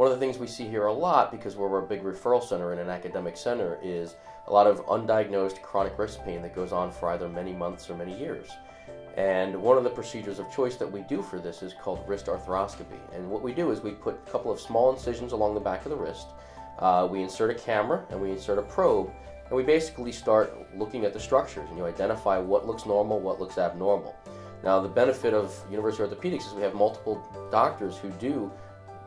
One of the things we see here a lot, because we're a big referral center and an academic center, is a lot of undiagnosed chronic wrist pain that goes on for either many months or many years. And one of the procedures of choice that we do for this is called wrist arthroscopy. And what we do is we put a couple of small incisions along the back of the wrist. Uh, we insert a camera and we insert a probe, and we basically start looking at the structures and you identify what looks normal, what looks abnormal. Now, the benefit of University Orthopedics is we have multiple doctors who do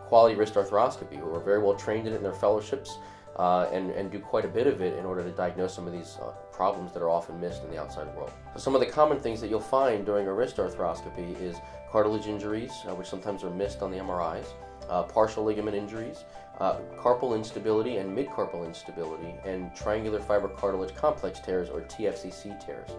quality wrist arthroscopy who are very well trained in it in their fellowships uh, and, and do quite a bit of it in order to diagnose some of these uh, problems that are often missed in the outside world. So some of the common things that you'll find during a wrist arthroscopy is cartilage injuries, uh, which sometimes are missed on the MRIs, uh, partial ligament injuries, uh, carpal instability and midcarpal instability, and triangular fibrocartilage complex tears or TFCC tears.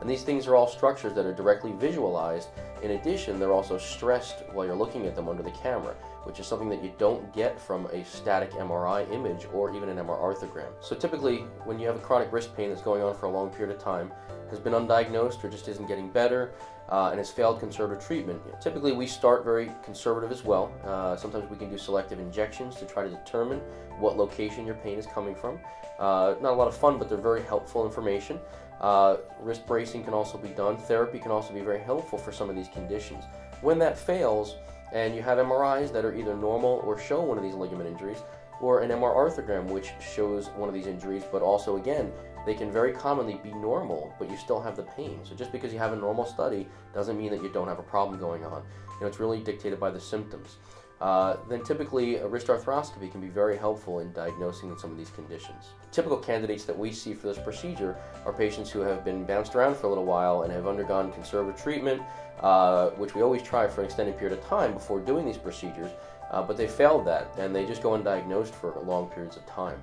And these things are all structures that are directly visualized. In addition, they're also stressed while you're looking at them under the camera, which is something that you don't get from a static MRI image or even an MR arthrogram. So typically, when you have a chronic wrist pain that's going on for a long period of time, has been undiagnosed or just isn't getting better, uh, and has failed conservative treatment. Typically, we start very conservative as well. Uh, sometimes we can do selective injections to try to determine what location your pain is coming from. Uh, not a lot of fun, but they're very helpful information. Uh, wrist bracing can also be done. Therapy can also be very helpful for some of these conditions. When that fails, and you have MRIs that are either normal or show one of these ligament injuries, or an MR arthrogram which shows one of these injuries, but also again, they can very commonly be normal, but you still have the pain. So just because you have a normal study doesn't mean that you don't have a problem going on. You know, it's really dictated by the symptoms. Uh, then typically a wrist arthroscopy can be very helpful in diagnosing some of these conditions. Typical candidates that we see for this procedure are patients who have been bounced around for a little while and have undergone conservative treatment, uh, which we always try for an extended period of time before doing these procedures, uh, but they failed that and they just go undiagnosed for long periods of time.